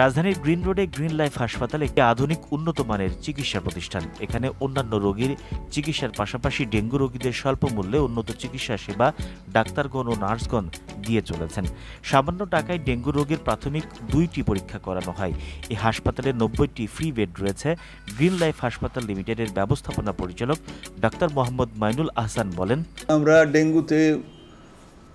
রাজধানীর গ্রিন রোডে green life হাসপাতাল একটি আধুনিক উন্নত মানের চিকিৎসা প্রতিষ্ঠান। এখানে অন্যান্য রোগীর চিকিৎসার পাশাপাশি ডেঙ্গু রোগীদের স্বল্প মূল্যে উন্নত চিকিৎসা সেবা ডাক্তারগণ ও নার্সগণ দিয়ে চলেছেন। সামান্য টাকায় ডেঙ্গু রোগের প্রাথমিক দুইটি পরীক্ষা করানো হয়। এই হাসপাতালে নব্বইটি ফ্রি বেড রয়েছে। গ্রিন লাইফ হাসপাতাল লিমিটেডের ব্যবস্থাপনা পরিচালক ডাক্তার মোহাম্মদ মাইনুল আহসান বলেন, আমরা ডেঙ্গুতে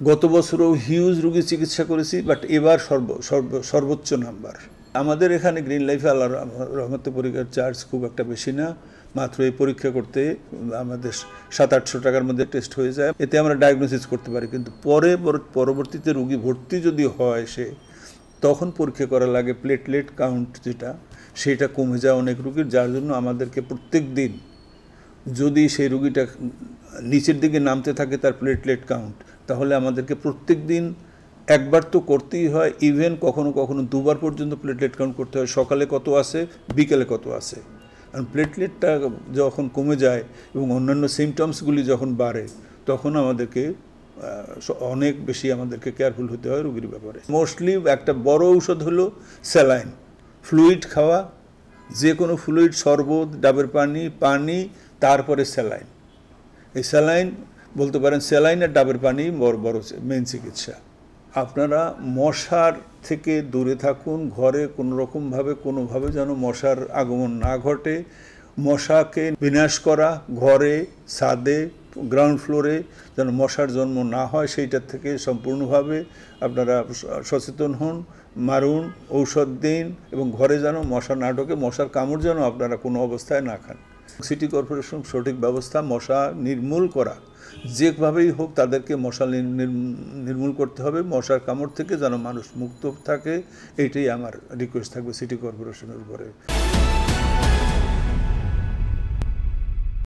গত বছরও হিউজ রোগী চিকিৎসা করেছি বাট এবার সর্ব সর্ব, সর্বোচ্চ নাম্বার আমাদের এখানে গ্রিন লাইফে আল্লাহ রহমত পরীক্ষার চার্জ খুব একটা বেশি না। মাত্র এই পরীক্ষা করতে আমাদের সাত আটশো টাকার মধ্যে টেস্ট হয়ে যায়। এতে আমরা ডায়াগনোসিস করতে পারি। কিন্তু পরে পরবর্তীতে রুগী ভর্তি যদি হয় সে, তখন পরীক্ষা করা লাগে। প্লেটলেট কাউন্ট যেটা, সেটা কমে যায় অনেক রুগীর, যার জন্য আমাদেরকে প্রত্যেক দিন যদি সেই রুগীটা নিচের দিকে নামতে থাকে তার প্লেটলেট কাউন্ট তাহলে আমাদেরকে প্রত্যেক দিন একবার তো করতেই হয় ইভেন কখনো কখনো দুবার পর্যন্ত প্লেটলেট কাউন্ট করতে হয়। সকালে কত আছে বিকেলে কত আছে কারণ প্লেটলেটটা যখন কমে যায় এবং অন্যান্য সিমটমসগুলি যখন বাড়ে, তখন আমাদেরকে অনেক বেশি আমাদেরকে কেয়ারফুল হতে হয় রুগীর ব্যাপারে। মোস্টলি একটা বড় ঔষধ হলো স্যালাইন ফ্লুইড খাওয়া যে কোনো ফ্লুইড শরবত ডাবের পানি পানি, তারপরে স্যালাইন এই স্যালাইন বলতে পারেন স্যালাইন আর ডাবের পানি বড় বড় মেন চিকিৎসা। আপনারা মশার থেকে দূরে থাকুন, ঘরে কোনো রকমভাবে, কোনোভাবে যেন মশার আগমন না ঘটে। মশাকে বিনাশ করা, ঘরে, ছাদে গ্রাউন্ড ফ্লোরে যেন মশার জন্ম না হয়, সেইটার থেকে সম্পূর্ণভাবে আপনারা সচেতন হন, মারুন, ঔষধ দিন এবং ঘরে যেন মশা না ঢোকে, মশার কামড় যেন আপনারা কোনো অবস্থায় না খান। সিটি কর্পোরেশন সঠিক ব্যবস্থা মশা নির্মূল করা, যেভাবেই হোক তাদেরকে মশা নির- নির- নির্মূল করতে হবে, মশার কামড় থেকে যেন মানুষ মুক্ত থাকে, এইটাই আমার রিকোয়েস্ট থাকবে সিটি কর্পোরেশনের উপরে।